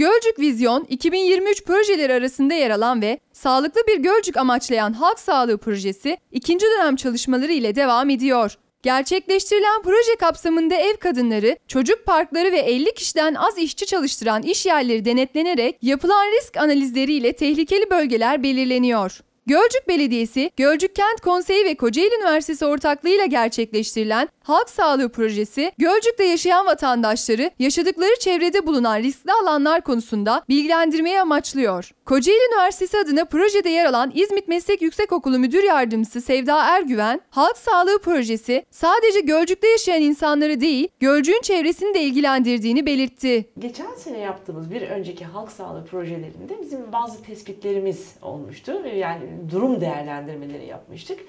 Gölcük Vizyon 2023 projeleri arasında yer alan ve sağlıklı bir Gölcük amaçlayan halk sağlığı projesi ikinci dönem çalışmaları ile devam ediyor. Gerçekleştirilen proje kapsamında ev kadınları, çocuk parkları ve 50 kişiden az işçi çalıştıran iş yerleri denetlenerek yapılan risk analizleriyle tehlikeli bölgeler belirleniyor. Gölcük Belediyesi, Gölcük Kent Konseyi ve Kocaeli Üniversitesi ortaklığıyla gerçekleştirilen Halk Sağlığı Projesi, Gölcük'te yaşayan vatandaşları yaşadıkları çevrede bulunan riskli alanlar konusunda bilgilendirmeyi amaçlıyor. Kocaeli Üniversitesi adına projede yer alan İzmit Meslek Yüksekokulu Müdür Yardımcısı Sevda Ergüven, Halk Sağlığı Projesi sadece Gölcük'te yaşayan insanları değil, Gölcük'ün çevresini de ilgilendirdiğini belirtti. Geçen sene yaptığımız bir önceki halk sağlığı projelerinde bizim bazı tespitlerimiz olmuştu. Yani durum değerlendirmeleri yapmıştık.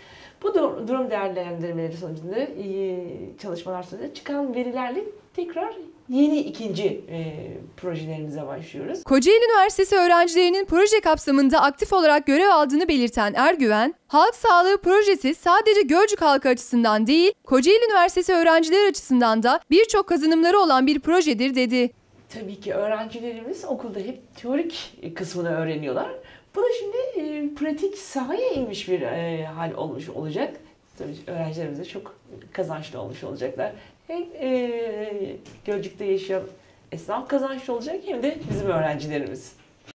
Bu durum değerlendirmeleri sonucunda çalışmalar sonucunda çıkan verilerle tekrar yeni ikinci e, projelerimize başlıyoruz. Kocaeli Üniversitesi öğrencilerinin proje kapsamında aktif olarak görev aldığını belirten Ergüven, halk sağlığı projesi sadece Gölcük halkı açısından değil, Kocaeli Üniversitesi öğrencileri açısından da birçok kazanımları olan bir projedir dedi. Tabii ki öğrencilerimiz okulda hep teorik kısmını öğreniyorlar. Bu da şimdi e, pratik sahaya inmiş bir e, hal olmuş olacak. Tabii öğrencilerimiz de çok kazançlı olmuş olacaklar. Hem e, Gölcük'te yaşayan esnaf kazançlı olacak hem de bizim öğrencilerimiz.